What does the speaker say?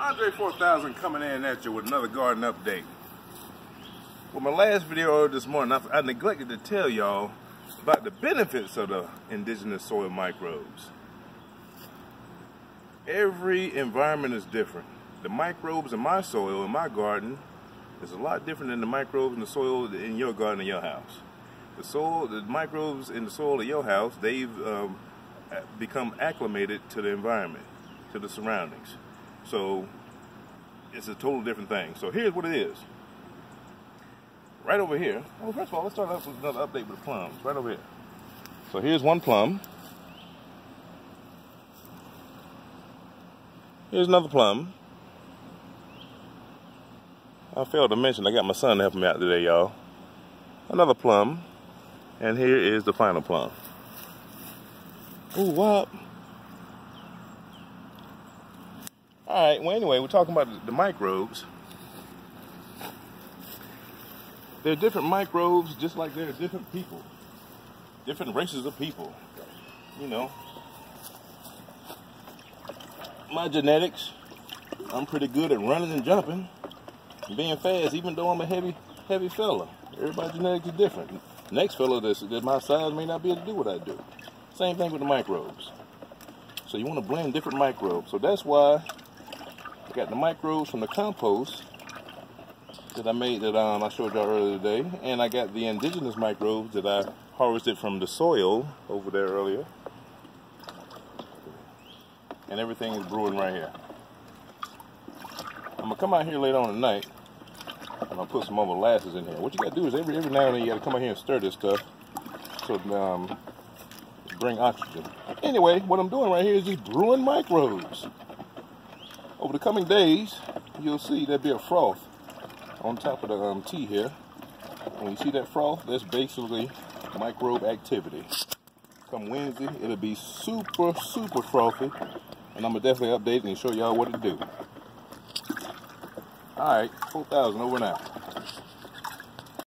Andre 4000 coming in at you with another garden update. Well, my last video this morning, I, I neglected to tell y'all about the benefits of the indigenous soil microbes. Every environment is different. The microbes in my soil, in my garden, is a lot different than the microbes in the soil in your garden, in your house. The soil, the microbes in the soil of your house, they've um, become acclimated to the environment, to the surroundings. So it's a total different thing. So here's what it is. Right over here. Well, first of all, let's start off with another update with the plums. Right over here. So here's one plum. Here's another plum. I failed to mention I got my son helping me out today, y'all. Another plum. And here is the final plum. Ooh, what? All right, well, anyway, we're talking about the, microbes. There are different microbes just like there are different people, different races of people. You know, my genetics, I'm pretty good at running and jumping, being fast, even though I'm a heavy, heavy fella. Everybody's genetics is different. Next fella that's, that my size may not be able to do what I do. Same thing with the microbes. So you want to blend different microbes. So that's why I got the microbes from the compost that I made that um, I showed y'all earlier today. And I got the indigenous microbes that I harvested from the soil over there earlier. And everything is brewing right here. I'm gonna come out here later on tonight and I'll put some more molasses in here. What you gotta do is every every now and then you gotta come out here and stir this stuff so um, bring oxygen. Anyway, what I'm doing right here is just brewing microbes. Over the coming days, you'll see there'll be a froth on top of the um, tea here. When you see that froth, that's basically microbe activity. Come Wednesday, it'll be super, super frothy. And I'm going to definitely update and show y'all what to do. Alright, 4,000 over now.